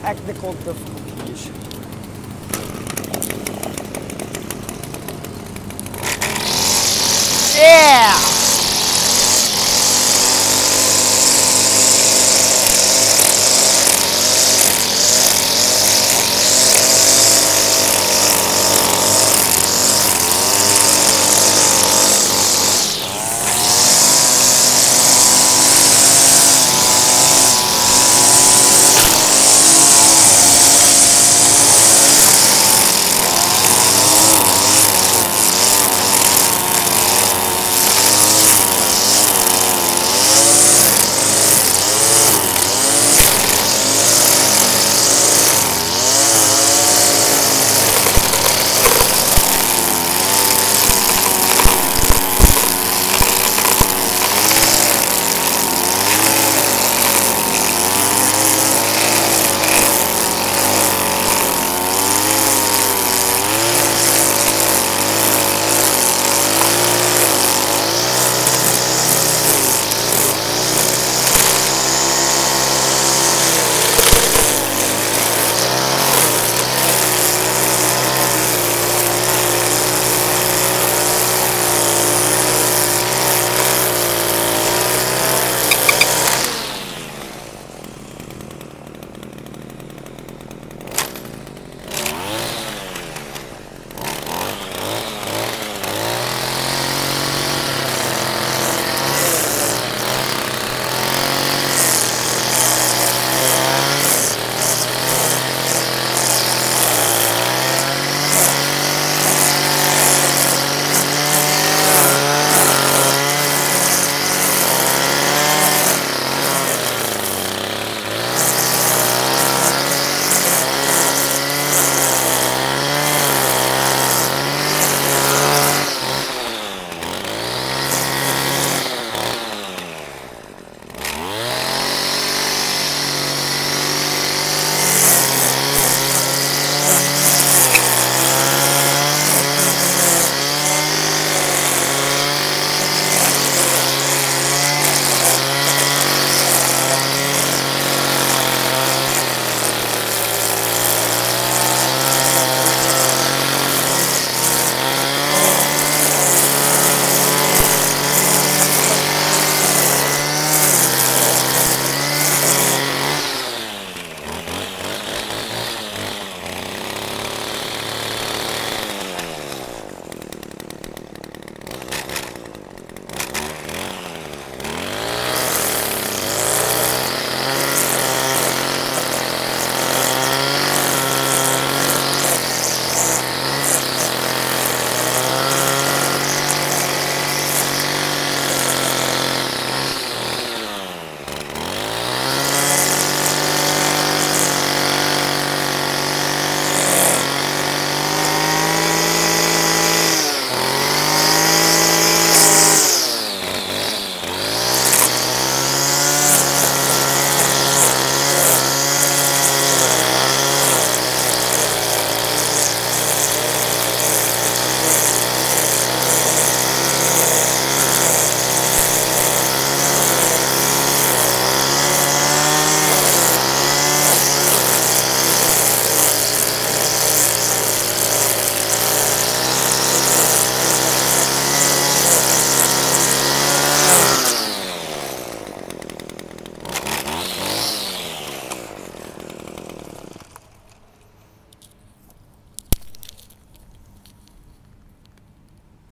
technical difficulties. Yeah!